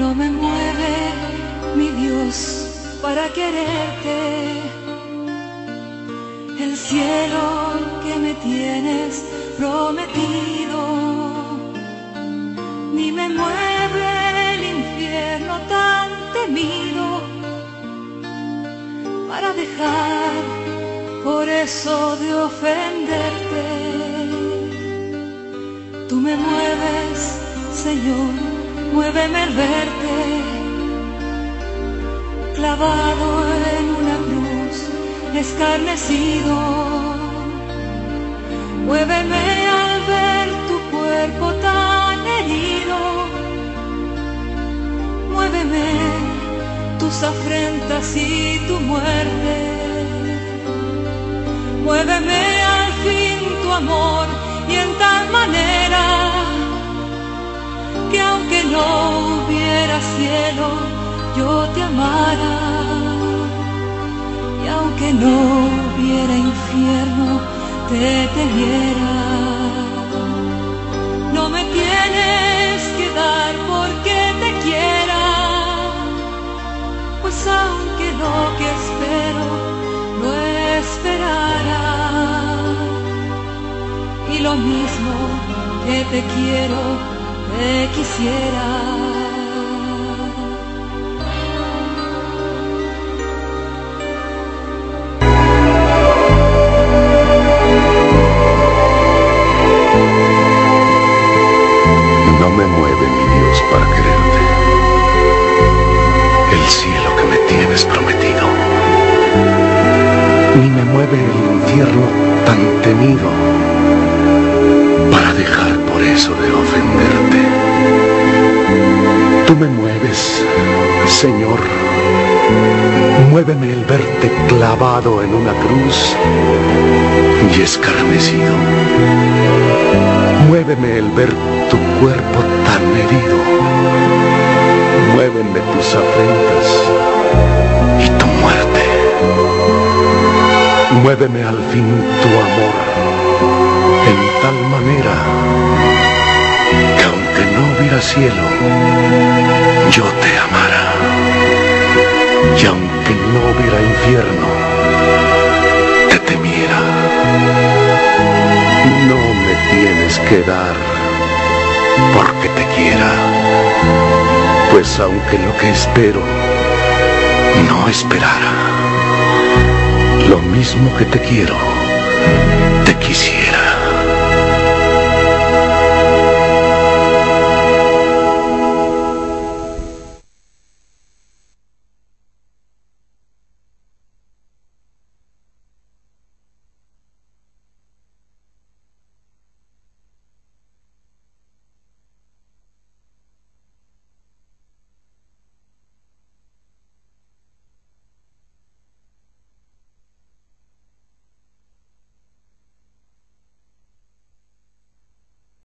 No me mueve mi Dios para quererte. El cielo que me tienes prometido. Ni me mueve el infierno tan temido para dejar por eso de ofenderte. Tú me mueves, Señor, muéveme el verte clavado en una cruz, escarnecido. Muéveme al ver tu cuerpo tan herido. Muéveme tus afrentas y tu muerte. Muéveme al fin tu amor y en tal manera que aunque no hubiera cielo, yo te amara. Y aunque no hubiera infierno, te temiera. No me tienes que dar porque te quiera, pues aunque lo que espero no esperara. Y lo mismo que te quiero, te quisiera. No me mueve mi Dios para quererte. El cielo que me tienes prometido. Ni me mueve el infierno tan temido para dejar por eso de ofenderte. Tú me mueves, Señor. Muéveme el verte clavado en una cruz y escarnecido. Muéveme el ver tu cuerpo tan herido. Muéveme tus afrentas y tu muerte. Muéveme al fin tu amor en tal manera que aunque no hubiera cielo, yo te amara. Y aunque no hubiera infierno, te temiera. No me tienes que dar porque te quiera, pues aunque lo que espero no esperara, lo mismo que te quiero, te quisiera.